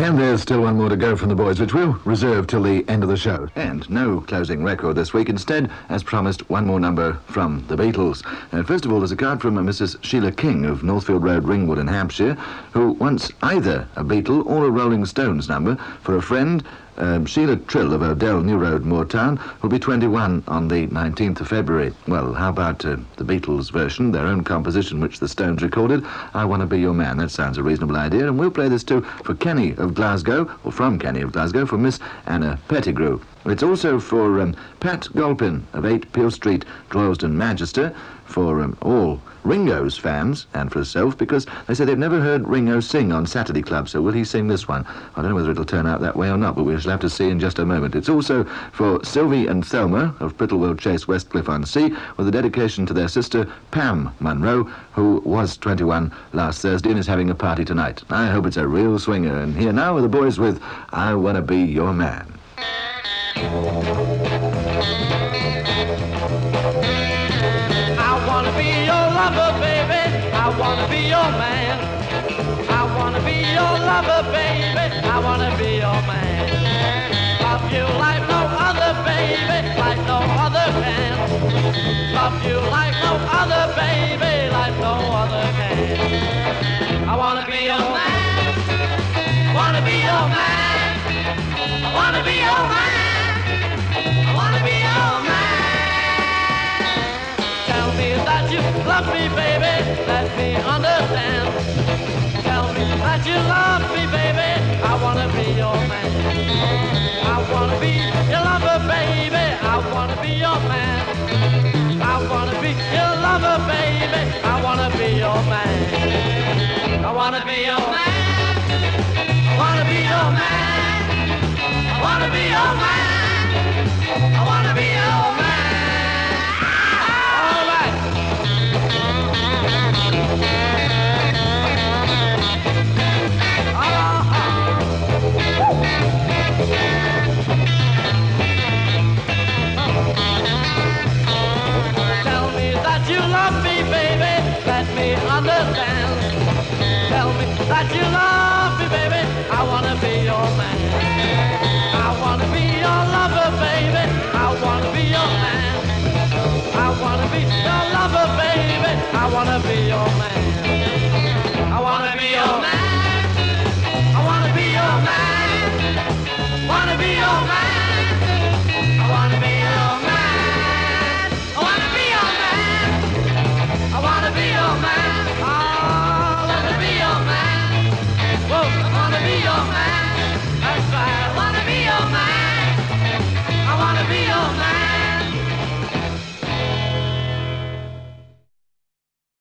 And there's still one more to go from the boys, which we'll reserve till the end of the show. And no closing record this week. Instead, as promised, one more number from the Beatles. And first of all, there's a card from uh, Mrs. Sheila King of Northfield Road, Ringwood in Hampshire, who wants either a Beatle or a Rolling Stones number for a friend um, Sheila Trill of Odell New Road, Moortown, will be 21 on the 19th of February. Well, how about uh, the Beatles version, their own composition, which the Stones recorded? I Want to Be Your Man. That sounds a reasonable idea. And we'll play this too for Kenny of Glasgow, or from Kenny of Glasgow, for Miss Anna Pettigrew. It's also for um, Pat Golpin of 8 Peel Street, Droylsden, Manchester, for um, all Ringo's fans and for herself because they say they've never heard Ringo sing on Saturday Club, so will he sing this one? I don't know whether it'll turn out that way or not, but we shall have to see in just a moment. It's also for Sylvie and Thelma of Prittlewell Chase, Westcliff-on-Sea, with a dedication to their sister Pam Munro, who was 21 last Thursday and is having a party tonight. I hope it's a real swinger. And here now are the boys with I Wanna Be Your Man. Your man. I wanna be your lover, baby. I wanna be your man. Love you like no other, baby, like no other can. Love you like no other, baby, like no other can. I wanna be your man. Wanna be your man. I wanna be your man. I wanna be your man Tell me that you love me, baby. you love me, baby? I wanna be your man. I wanna be your lover, baby. I wanna be your man. I wanna be your lover, baby. you love me, baby. Let me understand. Tell me that you love me.